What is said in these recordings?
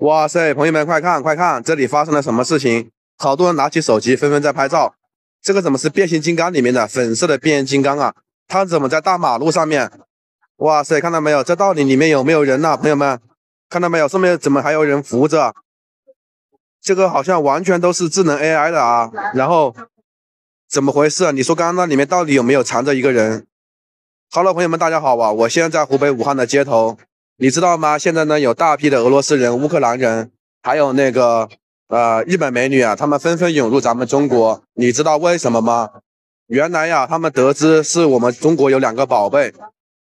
哇塞，朋友们快看快看，这里发生了什么事情？好多人拿起手机纷纷在拍照。这个怎么是变形金刚里面的粉色的变形金刚啊？它怎么在大马路上面？哇塞，看到没有？这到底里面有没有人呢？朋友们，看到没有？上面怎么还有人扶着？这个好像完全都是智能 AI 的啊。然后怎么回事？你说刚刚那里面到底有没有藏着一个人？Hello，朋友们，大家好啊！我现在在湖北武汉的街头。你知道吗？现在呢，有大批的俄罗斯人、乌克兰人，还有那个呃日本美女啊，他们纷纷涌入咱们中国。你知道为什么吗？原来呀，他们得知是我们中国有两个宝贝，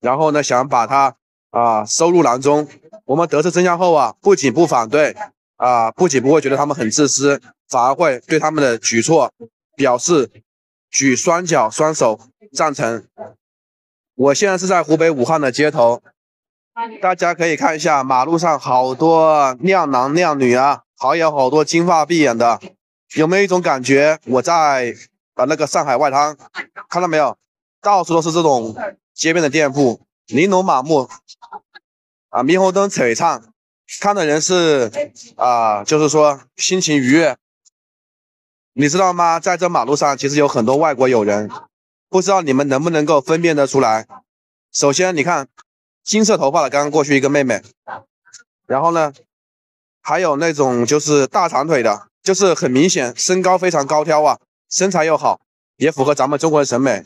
然后呢，想把它啊收入囊中。我们得知真相后啊，不仅不反对啊，不仅不会觉得他们很自私，反而会对他们的举措表示举双脚双手赞成。我现在是在湖北武汉的街头。大家可以看一下，马路上好多靓男靓女啊，还有好多金发碧眼的，有没有一种感觉？我在啊那个上海外滩，看到没有？到处都是这种街边的店铺，玲珑满目啊，霓虹灯璀璨，看的人是啊，就是说心情愉悦。你知道吗？在这马路上其实有很多外国友人，不知道你们能不能够分辨得出来？首先，你看。金色头发的刚刚过去一个妹妹，然后呢，还有那种就是大长腿的，就是很明显身高非常高挑啊，身材又好，也符合咱们中国人审美。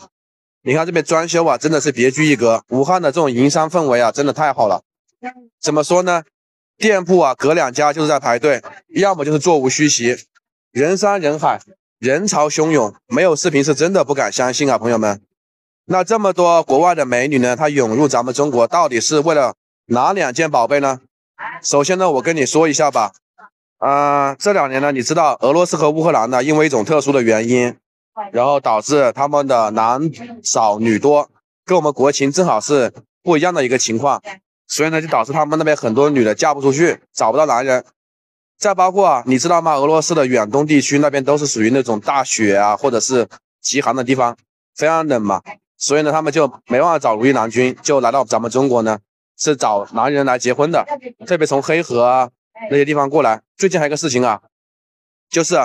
你看这边装修啊，真的是别具一格。武汉的这种营商氛围啊，真的太好了。怎么说呢？店铺啊，隔两家就是在排队，要么就是座无虚席，人山人海，人潮汹涌，没有视频是真的不敢相信啊，朋友们。那这么多国外的美女呢？她涌入咱们中国，到底是为了哪两件宝贝呢？首先呢，我跟你说一下吧。啊，这两年呢，你知道俄罗斯和乌克兰呢，因为一种特殊的原因，然后导致他们的男少女多，跟我们国情正好是不一样的一个情况，所以呢，就导致他们那边很多女的嫁不出去，找不到男人。再包括啊，你知道吗？俄罗斯的远东地区那边都是属于那种大雪啊，或者是极寒的地方，非常冷嘛。所以呢，他们就没办法找如意郎君，就来到咱们中国呢，是找男人来结婚的。特别从黑河啊那些地方过来。最近还有个事情啊，就是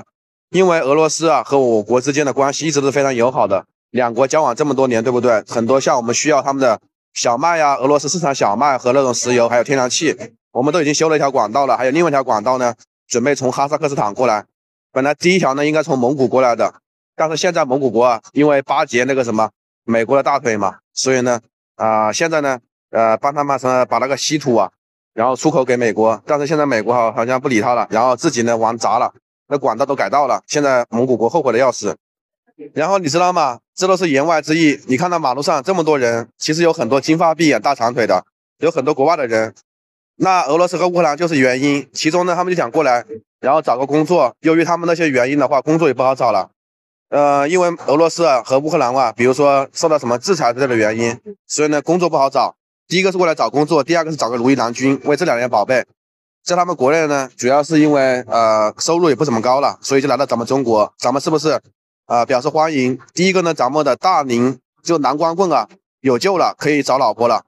因为俄罗斯啊和我国之间的关系一直都是非常友好的，两国交往这么多年，对不对？很多像我们需要他们的小麦呀，俄罗斯市场小麦和那种石油，还有天然气，我们都已经修了一条管道了。还有另外一条管道呢，准备从哈萨克斯坦过来。本来第一条呢应该从蒙古过来的，但是现在蒙古国啊，因为巴结那个什么。美国的大腿嘛，所以呢，啊，现在呢，呃，帮他们什么把那个稀土啊，然后出口给美国，但是现在美国好好像不理他了，然后自己呢玩砸了，那管道都改道了，现在蒙古国后悔的要死。然后你知道吗？这都是言外之意。你看到马路上这么多人，其实有很多金发碧眼、大长腿的，有很多国外的人。那俄罗斯和乌克兰就是原因，其中呢，他们就想过来，然后找个工作。由于他们那些原因的话，工作也不好找了。呃，因为俄罗斯啊和乌克兰啊，比如说受到什么制裁之类的原因，所以呢工作不好找。第一个是过来找工作，第二个是找个如意郎君，为这两年宝贝。在他们国内呢，主要是因为呃收入也不怎么高了，所以就来到咱们中国。咱们是不是啊表示欢迎？第一个呢，咱们的大龄就男光棍啊有救了，可以找老婆了，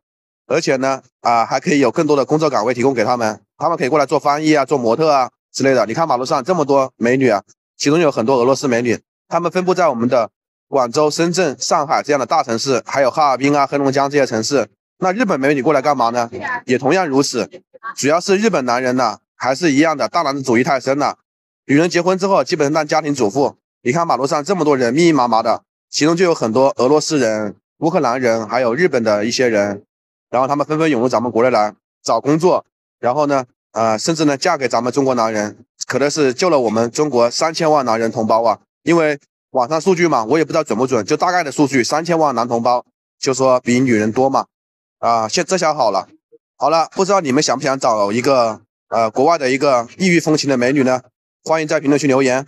而且呢啊还可以有更多的工作岗位提供给他们，他们可以过来做翻译啊、做模特啊之类的。你看马路上这么多美女啊，其中有很多俄罗斯美女。他们分布在我们的广州、深圳、上海这样的大城市，还有哈尔滨啊、黑龙江这些城市。那日本美女过来干嘛呢？也同样如此。主要是日本男人呢，还是一样的大男子主义太深了。女人结婚之后，基本上当家庭主妇。你看马路上这么多人，密密麻麻的，其中就有很多俄罗斯人、乌克兰人，还有日本的一些人。然后他们纷纷涌入咱们国内来找工作，然后呢，呃，甚至呢，嫁给咱们中国男人，可能是救了我们中国三千万男人同胞啊。因为网上数据嘛，我也不知道准不准，就大概的数据，三千万男同胞，就说比女人多嘛，啊，现这下好了，好了，不知道你们想不想找一个呃国外的一个异域风情的美女呢？欢迎在评论区留言。